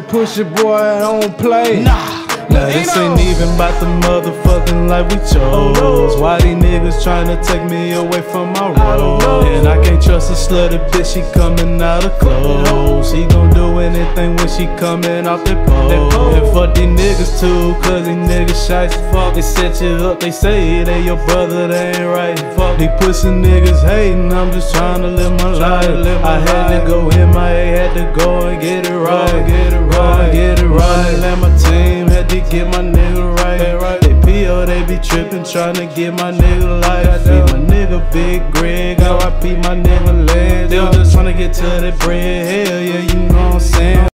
push it, push it, boy, I don't play. Nah. Now this ain't even about the motherfucking life we chose. Why these niggas tryna take me away from my road? And I can't trust a slutty bitch, she coming out of clothes. She gon' do anything when she coming off the pole. And fuck these niggas too, cause these niggas shy as fuck. They set you up, they say they your brother, they ain't right. Fuck, they pussy niggas hating, I'm just tryna live my life. I had to go in my head, had to go and get it right. They be trippin', tryna get my nigga life. Feed my nigga Big Greg, how I beat my nigga legs. They was just tryna get to that bread, hell yeah, you know what I'm saying.